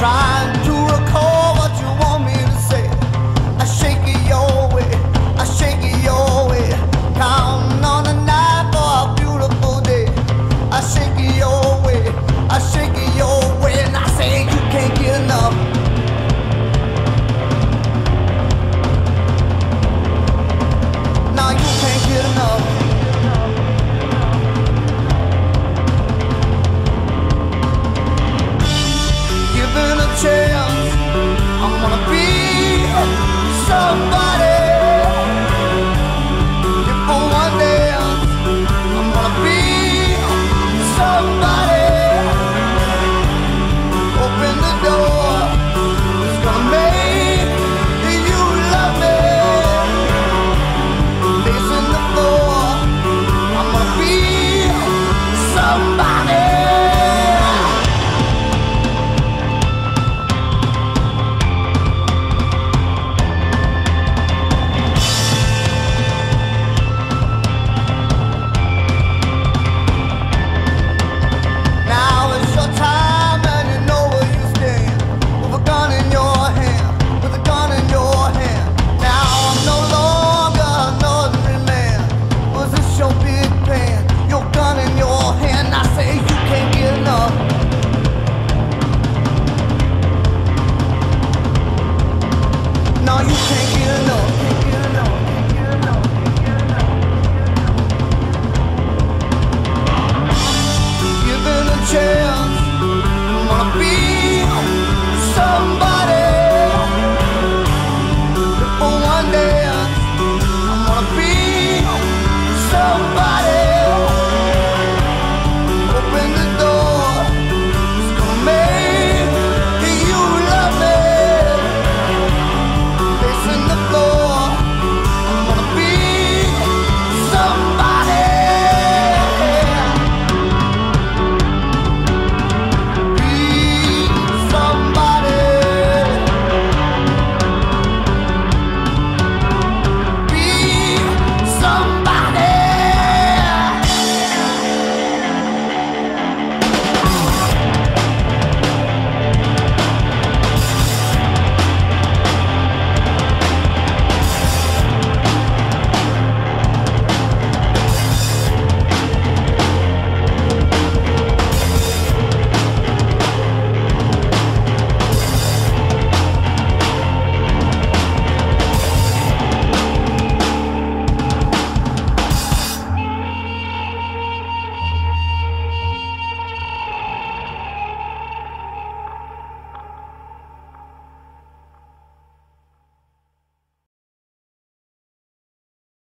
try.